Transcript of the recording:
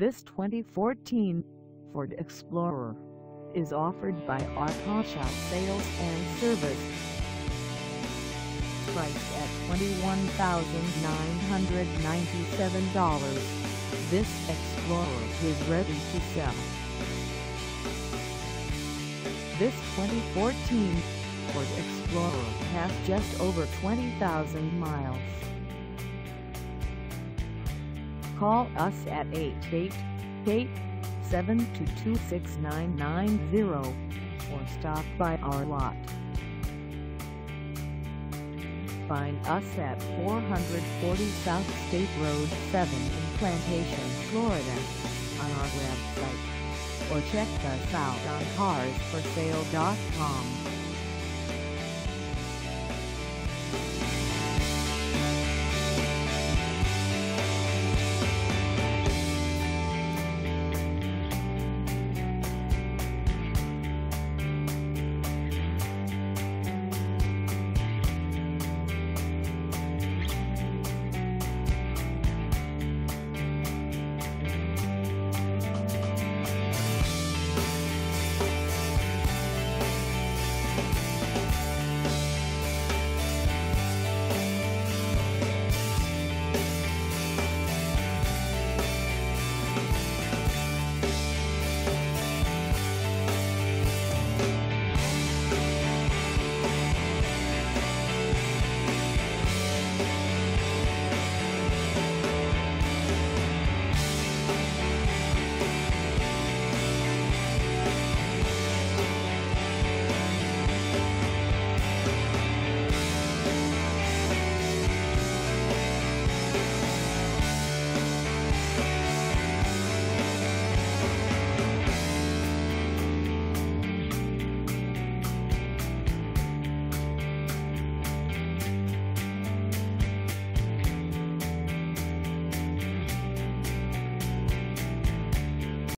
This 2014 Ford Explorer is offered by Autoshow Sales and Service. Priced at $21,997, this Explorer is ready to sell. This 2014 Ford Explorer has just over 20,000 miles. Call us at 888-722-6990 or stop by our lot. Find us at 440 South State Road 7 in Plantation, Florida on our website or check us out on carsforsale.com.